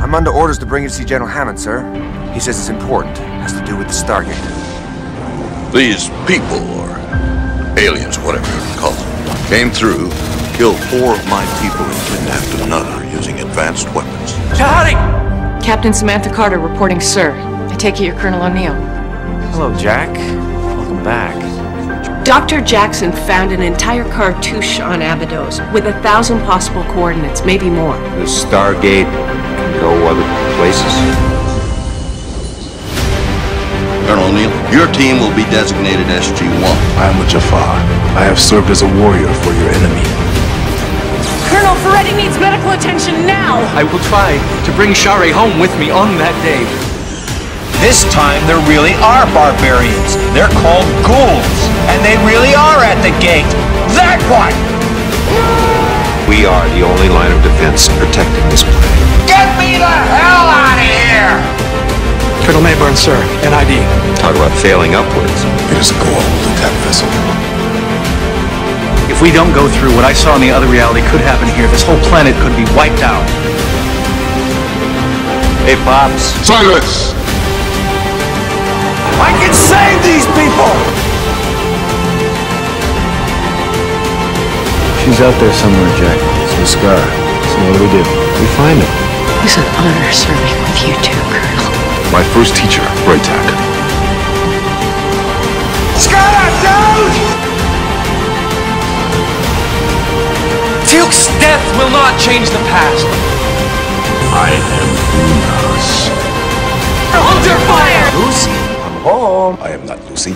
I'm under orders to bring you to see General Hammond, sir. He says it's important. has to do with the Stargate. These people, or aliens, whatever you call them, came through, killed four of my people, and kidnapped another using advanced weapons. Charlie! Captain Samantha Carter reporting, sir. I take it you're Colonel O'Neill. Hello, Jack. Welcome back. Dr. Jackson found an entire cartouche on Abydos with a thousand possible coordinates, maybe more. The Stargate can go other places. Colonel O'Neill, your team will be designated SG-1. I am a Jaffa. I have served as a warrior for your enemy. Colonel Ferretti needs medical attention now! I will try to bring Sha're home with me on that day. This time there really are barbarians. They're called Goa'uld. And they really are at the gate. That one! We are the only line of defense protecting this planet. Get me the hell out of here! Colonel Maybourne, sir. NID. Talk about failing upwards. It is a Goa'uld attack vessel. If we don't go through what I saw in the other reality could happen here, this whole planet could be wiped out. Hey, Pops. Silence! I can save these people! She's out there somewhere, Jack. It's a scar. So what do we do? We find her. It's an honor serving with you two, Colonel. My first teacher, Bra'tac. Scar, dude! Fuke's death will not change the past. I am Unas. Hold your fire! Lucy, I'm home. I am not Lucy.